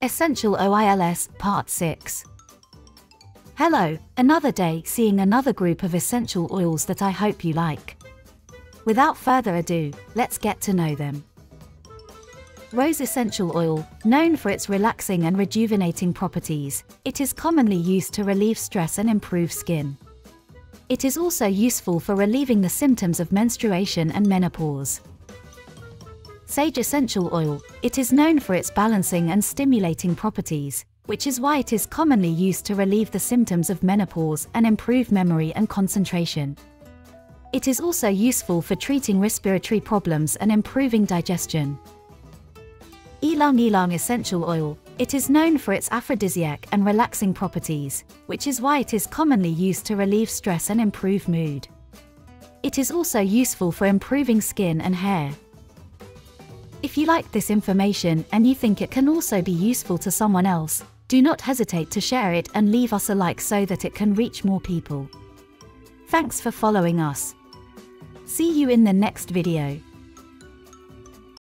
Essential OILS Part 6 Hello, another day seeing another group of essential oils that I hope you like. Without further ado, let's get to know them. Rose essential oil, known for its relaxing and rejuvenating properties, it is commonly used to relieve stress and improve skin. It is also useful for relieving the symptoms of menstruation and menopause. Sage essential oil, it is known for its balancing and stimulating properties, which is why it is commonly used to relieve the symptoms of menopause and improve memory and concentration. It is also useful for treating respiratory problems and improving digestion. Ylang Ylang essential oil, it is known for its aphrodisiac and relaxing properties, which is why it is commonly used to relieve stress and improve mood. It is also useful for improving skin and hair, if you like this information and you think it can also be useful to someone else, do not hesitate to share it and leave us a like so that it can reach more people. Thanks for following us. See you in the next video.